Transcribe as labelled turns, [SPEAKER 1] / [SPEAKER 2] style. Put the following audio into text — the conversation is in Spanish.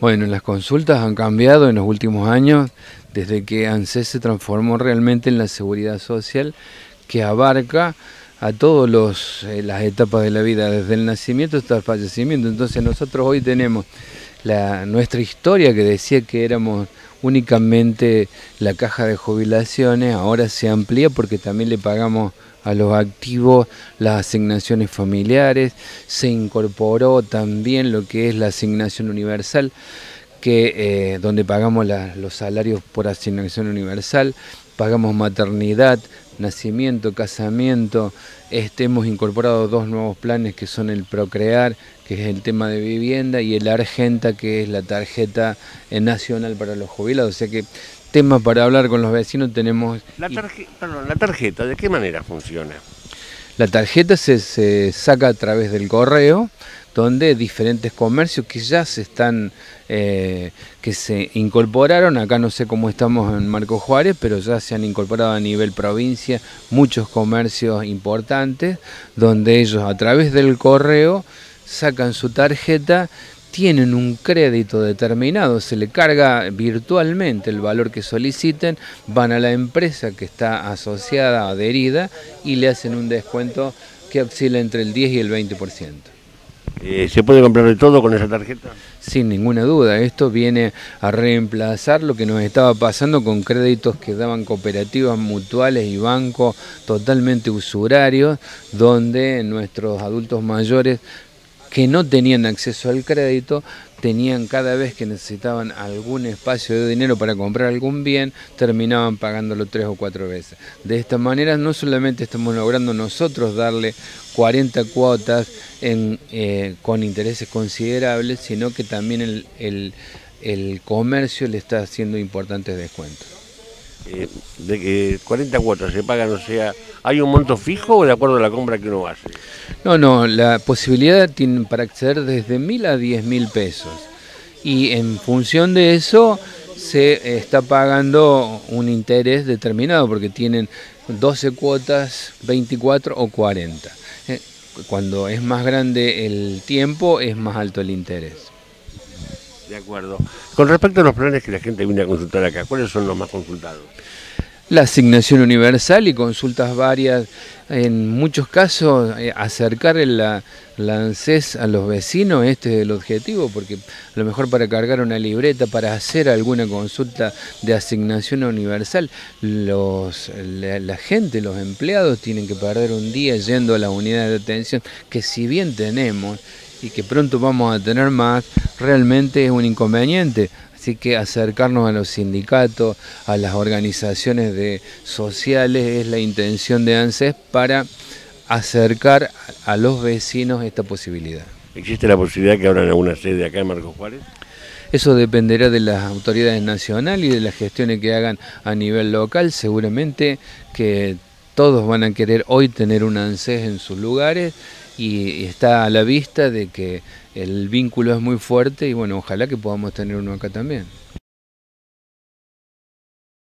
[SPEAKER 1] Bueno, las consultas han cambiado en los últimos años desde que ANSES se transformó realmente en la seguridad social que abarca a todas eh, las etapas de la vida, desde el nacimiento hasta el fallecimiento. Entonces nosotros hoy tenemos la, nuestra historia que decía que éramos únicamente la caja de jubilaciones, ahora se amplía porque también le pagamos a los activos las asignaciones familiares, se incorporó también lo que es la asignación universal, que, eh, donde pagamos los salarios por asignación universal, pagamos maternidad, nacimiento, casamiento, este, hemos incorporado dos nuevos planes que son el Procrear, que es el tema de vivienda, y el Argenta, que es la tarjeta eh, nacional para los jubilados. O sea que temas para hablar con los vecinos tenemos...
[SPEAKER 2] La, la tarjeta, ¿de qué manera funciona?
[SPEAKER 1] La tarjeta se, saca a través del correo, donde diferentes comercios que ya se están, eh, que se incorporaron, acá no sé cómo estamos en Marco Juárez, pero ya se han incorporado a nivel provincia muchos comercios importantes, donde ellos a través del correo sacan su tarjeta tienen un crédito determinado, se le carga virtualmente el valor que soliciten, van a la empresa que está asociada, adherida, y le hacen un descuento que oscila entre el 10 y el 20%.
[SPEAKER 2] Eh, ¿Se puede comprar de todo con esa tarjeta?
[SPEAKER 1] Sin ninguna duda, esto viene a reemplazar lo que nos estaba pasando con créditos que daban cooperativas mutuales y bancos totalmente usurarios, donde nuestros adultos mayores que no tenían acceso al crédito, tenían cada vez que necesitaban algún espacio de dinero para comprar algún bien, terminaban pagándolo tres o cuatro veces. De esta manera no solamente estamos logrando nosotros darle 40 cuotas eh, con intereses considerables, sino que también el comercio le está haciendo importantes descuentos.
[SPEAKER 2] Eh, de que 40 cuotas se pagan, o sea, ¿hay un monto fijo o de acuerdo a la compra que uno hace?
[SPEAKER 1] No, no, la posibilidad tiene para acceder desde mil a diez mil pesos y en función de eso se está pagando un interés determinado porque tienen 12 cuotas, 24 o 40. Eh, cuando es más grande el tiempo es más alto el interés.
[SPEAKER 2] De acuerdo. Con respecto a los planes que la gente viene a consultar acá, ¿cuáles son los más consultados?
[SPEAKER 1] La asignación universal y consultas varias, en muchos casos eh, acercar la, la ANSES a los vecinos, este es el objetivo, porque a lo mejor para cargar una libreta, para hacer alguna consulta de asignación universal, los, la, la gente, los empleados tienen que perder un día yendo a la unidad de atención, que si bien tenemos y que pronto vamos a tener más, realmente es un inconveniente. Así que acercarnos a los sindicatos, a las organizaciones de sociales, es la intención de ANSES para acercar a los vecinos esta posibilidad.
[SPEAKER 2] ¿Existe la posibilidad que abran alguna sede acá en Marcos Juárez?
[SPEAKER 1] Eso dependerá de las autoridades nacionales y de las gestiones que hagan a nivel local. Seguramente que todos van a querer hoy tener un ANSES en sus lugares y está a la vista de que el vínculo es muy fuerte y bueno, ojalá que podamos tener uno acá también.